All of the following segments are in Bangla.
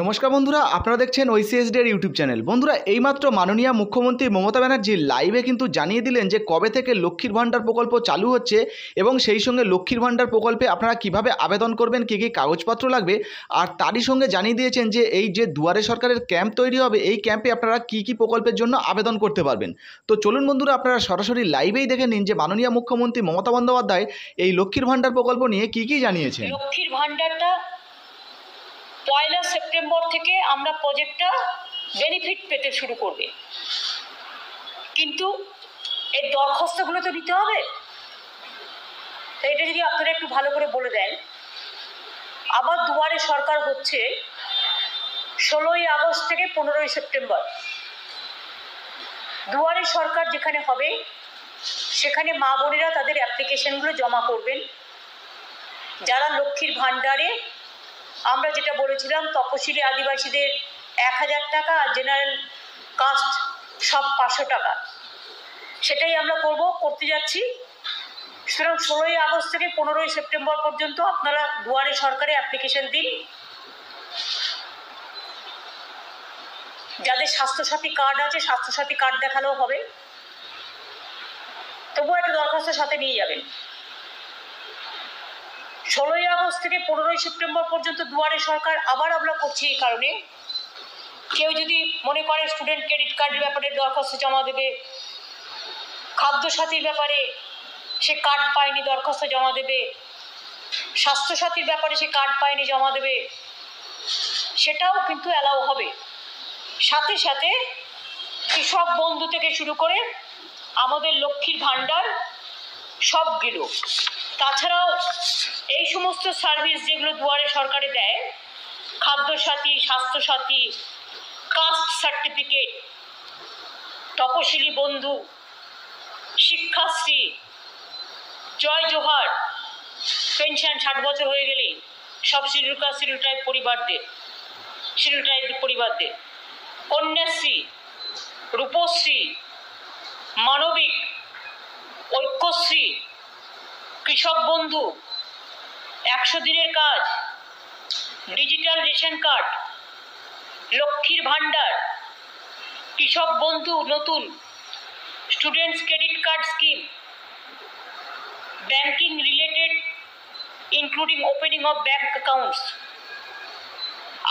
নমস্কার বন্ধুরা, আপনারা দেখছেন ওইসিএসডি এর ইউটিউব চ্যানেল। বন্ধুরা, এইমাত্র মাননীয় মুখ্যমন্ত্রী মমতা ব্যানার্জি লাইভে কিন্তু জানিয়ে দিলেন যে কবে থেকে লক্ষ্মীর ভাণ্ডার প্রকল্প চালু হচ্ছে এবং সেই সঙ্গে লক্ষ্মীর ভাণ্ডার প্রকল্পে আপনারা কীভাবে আবেদন করবেন, কী কী কাগজপত্র লাগবে। আর তারই সঙ্গে জানিয়ে দিয়েছেন যে এই যে দুয়ারে সরকারের ক্যাম্প তৈরি হবে, এই ক্যাম্পে আপনারা কী কী প্রকল্পের জন্য আবেদন করতে পারবেন। তো চলুন বন্ধুরা, আপনারা সরাসরি লাইভেই দেখে নিন যে মাননীয় মুখ্যমন্ত্রী মমতা বন্দ্যোপাধ্যায় এই লক্ষ্মীর ভাণ্ডার প্রকল্প নিয়ে কী কী জানিয়েছেন। লক্ষ্মীর ভাণ্ডারটা পয়লা সেপ্টেম্বর থেকে আমরা প্রজেক্টটা বেনিফিট পেতে শুরু করবে। কিন্তু এই দরখাস্তগুলো তো নিতে হবে। তো এটা যদি আপনারা একটু ভালো করে বলে দেন, আবার দুয়ারে সরকার হচ্ছে ষোলোই আগস্ট থেকে পনেরোই সেপ্টেম্বর। দুয়ারে সরকার যেখানে হবে, সেখানে মা বোনেরা তাদের অ্যাপ্লিকেশনগুলো জমা করবেন। যারা লক্ষ্মীর ভাণ্ডারে আমরা যেটা বলেছিলাম, তপশিলি আদিবাসীদের এক হাজার টাকা আর জেনারেল কাস্ট সব পাঁচশো টাকা। সেটাই আমরা করব, করতে যাচ্ছি। সুতরাং ষোলোই আগস্ট থেকে পনেরোই সেপ্টেম্বর পর্যন্ত আপনারা দুয়ারে সরকারে অ্যাপ্লিকেশন দিন। যাদের স্বাস্থ্যসাথী কার্ড আছে, স্বাস্থ্যসাথী কার্ড দেখালেও হবে। তবুও একটা দরখাস্ত সাথে নিয়ে যাবেন। ষোলোই আগস্ট থেকে পনেরোই সেপ্টেম্বর পর্যন্ত দুয়ারে সরকার আবার আমরা করছি এই কারণে। কেউ যদি মনে করে স্টুডেন্ট ক্রেডিট কার্ডের ব্যাপারে দরখাস্ত জমা দেবে, খাদ্যসাথীর ব্যাপারে সে কার্ড পায়নি দরখাস্ত জমা দেবে, স্বাস্থ্যসাথীর ব্যাপারে সে কার্ড পায়নি জমা দেবে, সেটাও কিন্তু অ্যালাউ হবে। সাথে সাথে কৃষক বন্ধু থেকে শুরু করে আমাদের লক্ষ্মীর ভাণ্ডার সবগুলো। তাছাড়াও এই সমস্ত সার্ভিস যেগুলো দুয়ারে সরকারে দেয়, খাদ্যসাথী, স্বাস্থ্যসাথী কাস্ট সার্টিফিকেট তপশিলি বন্ধু, শিক্ষাশ্রী, জয় জোহার পেনশন ষাট বছর হয়ে গেলেই সব শিডিউল কাস্ট শিডিউল ট্রাইব পরিবারদের শিডিউল ট্রাইব পরিবারদের কন্যাশ্রী, রূপশ্রী, মানবিক ঐক্যশ্রী, কৃষক বন্ধু, একশো দিনের কাজ, ডিজিটাল রেশন কার্ড, লক্ষ্মীর ভাণ্ডার, কৃষক বন্ধু নতুন, students credit card scheme, banking related, including opening of bank accounts,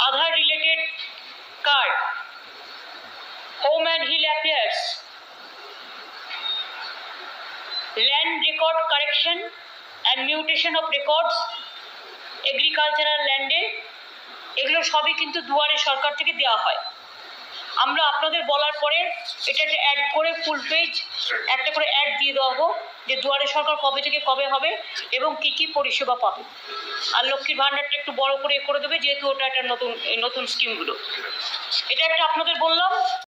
Aadhaar related card, home and hill affairs land record correction and mutation of records agricultural ল্যান্ডে এগুলো সবই কিন্তু দুয়ারে সরকার থেকে দেওয়া হয়। আমরা আপনাদের বলার পরে এটা একটা অ্যাড করে ফুল পেজ একটা করে অ্যাড দিয়ে দেওয়া যে দুয়ারে সরকার কবে থেকে কবে হবে এবং কি কি পরিষেবা পাবে। আর লক্ষ্মীর ভাণ্ডারটা একটু বড় করে করে দেবে, যেহেতু ওটা একটা নতুন নতুন স্কিমগুলো এটা একটা আপনাদের বললাম।